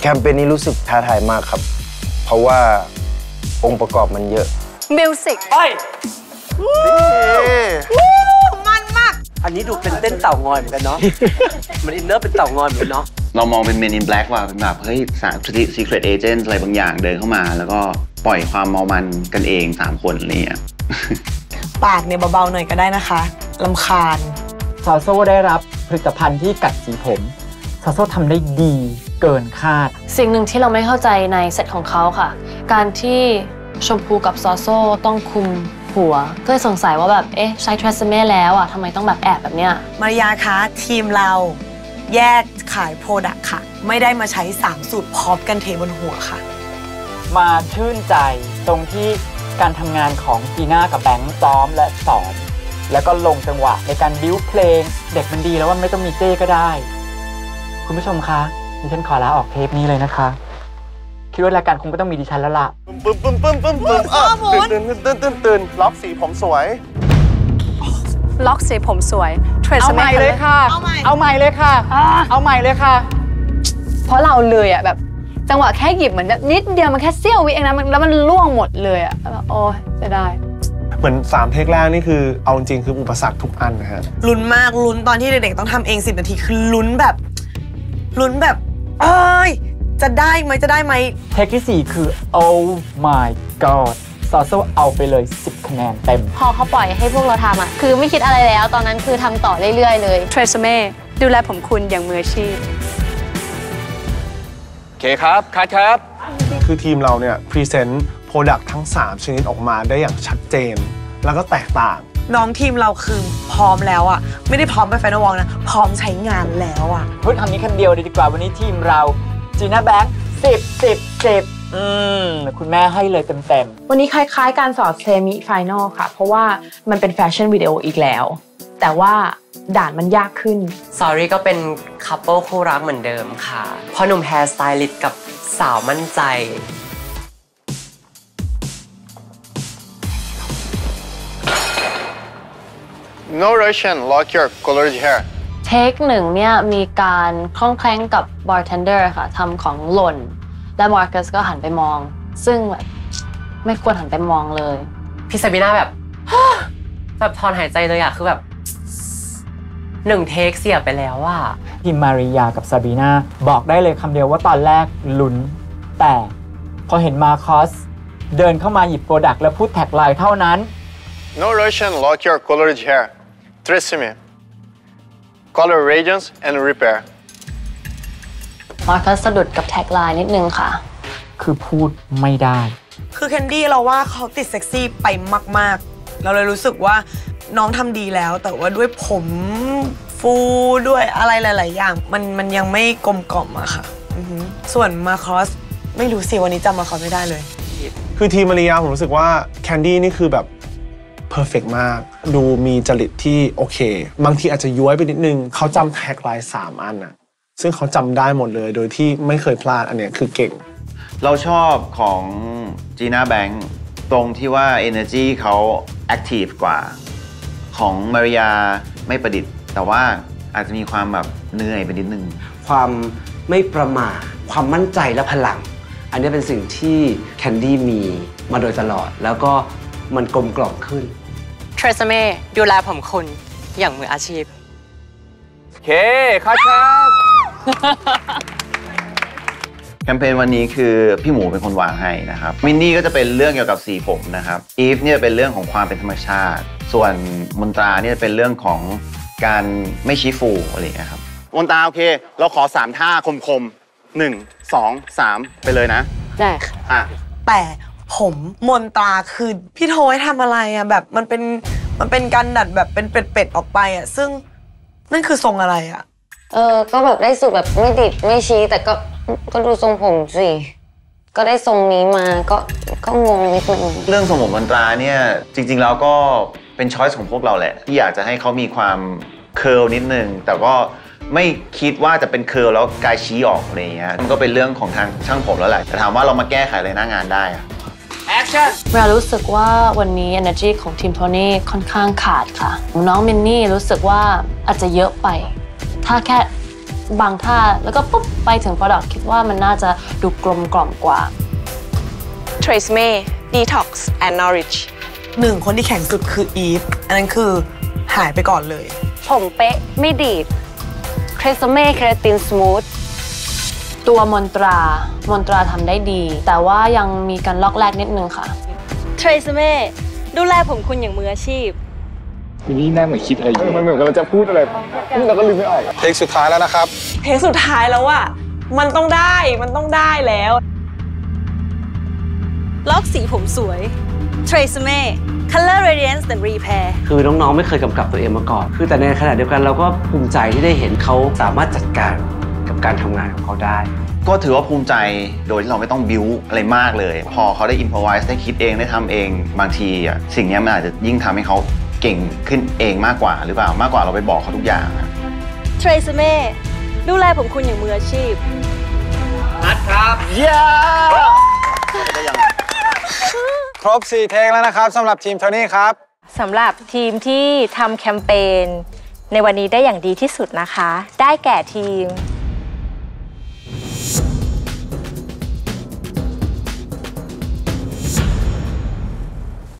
แคมเปญนี้รู้สึกท้าทายมากครับ เพราะว่าองค์ประกอบมันเยอะ music เฮ้ยมันมาก อันนี้ดูเป็นเต้นเต่างอยเหมือนกันเนาะ มัน inner เป็นเต่างอยเหมือนกันเนาะ เรามองเป็น Men in Black ว่าเป็นแบบ เฮ้ยสาม Secret Agent อะไรบางอย่างเดินเข้ามา แล้วก็ปล่อยความเมามันกันเอง 3 คนอะไรเงี้ยปากเนี่ยเบาๆหน่อยก็ได้นะคะรำคาญ ซอโซ่ได้รับผลิตภัณฑ์ที่กัดสีผม ซอโซ่ทำได้ดี เกินคาด สิ่งหนึ่งที่เราไม่เข้าใจในเซตของเขาค่ะ การที่ชมพูกับซอโซ่ต้องคลุมหัว ก็เลยสงสัยว่าแบบ เอ๊ะ ใช้ทร e สเม่แล้วอะทำไมต้องแบบแอบแบบเนี้ย มาริยาคะทีมเราแยกขาย product ค่ะ ไม่ได้มาใช้ 3 สูตรพร้อมกันเทบนหัวค่ะ มาชื่นใจตรงที่การทำงานของจีน่ากับแบงค์ซ้อมและสอน แล้วก็ลงจังหวะในการบิ้วเพลง เด็กมันดีแล้วว่าไม่ต้องมีเจ้ก็ได้ คุณผู้ชมคะ ดิฉันขอลาออกเทปนี้เลยนะคะ คิดว่ารายการคงไม่ต้องมีดิฉันแล้วล่ะ ปึ้มปึ้มปึ้มปึ้มปึ้มอะตื่นตื่นตื่นตื่นตื่นล็อกสีผมสวย ล็อกสีผมสวยเทรเอาใหม่เลยค่ะ เอาใหม่เลยค่ะ เอาใหม่เลยค่ะ เพราะเราเลยอะแบบ จังหวะแค่หยิบเหมือนนิดเดียวมันแค่เสี้ยววิเองนะแล้วมันล่วงหมดเลยอะโอ้จะได้เหมือน 3 เทคแรกนี่คือเอาจริงคืออุปสรรคทุกอันนะฮะลุ้นมากลุ้นตอนที่เด็กๆต้องทำเอง 10 นาทีคือลุ้นแบบลุ้นแบบ เอ้ย จะได้ไหมจะได้ไหมเทคที่ 4 คือ oh my god ซอโซเอาไปเลย 10 คะแนนเต็ม พอเขาปล่อยให้พวกเราทำอะคือไม่คิดอะไรแล้ว ตอนนั้นคือทำต่อเรื่อย ๆ เลย เทรซเม่ดูแลผมคุณอย่างมืออาชีพ โอเคครับคัดครับ คือทีมเราเนี่ย present product ทั้ง 3 ชนิดออกมาได้อย่างชัดเจน แล้วก็แตกต่าง น้องทีมเราคือพร้อมแล้วอะไม่ได้พร้อมไป final walk นะ พร้อมใช้งานแล้วอะพูดคำนี้คำเดียวเลยดีกว่าวันนี้ทีมเราจีน่าแบงค์สิบสิบสิบอืม คุณแม่ให้เลยเต็มวันนี้คล้ายๆ การสอบ semi-final ค่ะ เพราะว่ามันเป็น fashion video อีกแล้ว แต่ว่าด่านมันยากขึ้น story ก็เป็น couple คู่รักเหมือนเดิมค่ะพ่อหนุ่ม hairstylist กับสาวมั่นใจ No Russian rock your colored hair take หนึ่งเนี่ยมีการคล่องแคล่งกับบาร์เทนเดอร์ค่ะทำของหล่น และมาร์คัสก็หันไปมอง ซึ่งแบบไม่ควรหันไปมองเลย พี่ซาบีน่าแบบ แบบถอนหายใจเลยอะคือแบบหนึ่ง take เสียไปแล้วอะๆทีมมาริยากับซาบีนาบอกได้เลยคำเดียวว่าตอนแรกลุ้น แต่พอเห็นมาร์คัสเดินเข้ามาหยิบ product แล้วพูด tagline เท่านั้น No Russian rock your colored hair Tresemme Color Radiance and Repair มาร์คัสสะดุดกับ tagline นิดนึงค่ะ คือพูดไม่ได้ คือแคนดี้เราว่าเขาติดเซ็กซี่ไปมาก ๆ เราเลยรู้สึกว่าน้องทำดีแล้ว แต่ว่าด้วยผมฟูด้วยอะไรหลาย ๆ อย่าง มันมันยังไม่กลมกล่อมอะค่ะอือหือส่วนมาคอสไม่รู้สิ วันนี้จำมาคอสไม่ได้เลย คือทีมมาริยาผมรู้สึกว่าแคนดี้นี่คือแบบ perfect มาก ดูมีจริตที่โอเค บางทีอาจจะย้วยไปนิดนึง เขาจำ tagline สามอันอะซึ่งเขาจำได้หมดเลยโดยที่ไม่เคยพลาดอันเนี้ยคือเก่ง เราชอบของจีน่าแบงค์ตรงที่ว่า Energy เขา Active กว่า ของมาริยาไม่ประดิษฐ์ แต่ว่าอาจจะมีความแบบเหนื่อยไปนิดนึง ความไม่ประมาทความมั่นใจและพลัง อันนี้เป็นสิ่งที่แคนดี้มีมาโดยตลอด แล้วก็ มันกลมกล่อมขึ้นเทรซเม่ดูแลผมคุณอย่างมืออาชีพโอเคคัดครับแคมเปญวันนี้คือพี่หมูเป็นคนวางให้นะครับ มินนี่ก็จะเป็นเรื่องเกี่ยวกับสีผมนะครับอีฟเนี่ยเป็นเรื่องของความเป็นธรรมชาติ ส่วนมนตราเนี่ยเป็นเรื่องของการไม่ชี้ฟูอะไรอย่างเงี้ยครับมนตาโอเค เราขอ3ท่าคมคมหนึ่งสองสามไปเลยนะ ได้ค่ะ อะแต่ ผมมนตราคือพี่โทให้ทำอะไรอะแบบมันเป็นมันเป็นการดัดแบบเป็นเป็ดๆออกไปอะซึ่งนั่นคือทรงอะไรอะเออ ก็แบบได้สูตรแบบไม่ติดไม่ชี้แต่ก็ก็ดูทรงผมสิก็ได้ทรงนี้มาก็ก็งงนิดนึงเรื่องสมมมนตราเนี่ยจริงๆแล้วก็เป็นช้อยส์ของพวกเราแหละ ที่อยากจะให้เขามีความเคิร์ลนิดนึง แต่ก็ไม่คิดว่าจะเป็นเคิร์ลแล้วกายชี้ออกอะไรอย่างเงี้ยมันก็เป็นเรื่องของทางช่างผมแล้วแหละแต่ถามว่าเรามาแก้ไขอะไรหน้างานได้ อะเวลารู้สึกว่าวันนี้ energy ของทีมโทนี่ค่อนข้างขาดค่ะ น้องมินนี่รู้สึกว่าอาจจะเยอะไป ถ้าแค่บางท่าแล้วก็ปุ๊บไปถึง product คิดว่ามันน่าจะดูกลมกล่อมกว่า Trace May Detox and Nourish หนึ่งคนที่แข็งสุดคืออีฟ อันนั้นคือหายไปก่อนเลย ผมเป๊ะไม่ดีด t r e s m e Keratin Smooth ตัวมนตรามนตราทำได้ดี แต่ว่ายังมีการลอกแรกนิดนึงค่ะ เทรซเม่ดูแลผมคุณอย่างมืออาชีพนี่หน้าเหมือนคิดอะไรอยู่มันเหมือนกำลังจะพูดอะไรเราก็ลืมไม่ออกเพลงสุดท้ายแล้วนะครับเพลงสุดท้ายแล้วอะมันต้องได้มันต้องได้แล้วล็อกสีผมสวย Trace May Color Radiance and Repair คือน้องๆ ไม่เคยกำกับตัวเองมาก่อน คือแต่ในขณะเดียวกันเราก็ภูมิใจที่ได้เห็นเขาสามารถจัดการ กับการทำงานของเขาได้ ก็ถือว่าภูมิใจโดยที่เราไม่ต้องบิวอะไรมากเลย พอเขาได้อินพอไวส์ได้คิดเองได้ทำเองบางทีอะสิ่งเนี้ยมันอาจจะยิ่งทำให้เขาเก่งขึ้นเองมากกว่าหรือเปล่ามากกว่าเราไปบอกเขาทุกอย่างอะ Trace May ดูแลผมคุณอย่างมืออาชีพครบ 4เทงแล้วนะครับสำหรับทีมโทนี่ครับ สำหรับทีมที่ทำแคมเปญในวันนี้ได้อย่างดีที่สุดนะคะ ได้แก่ทีม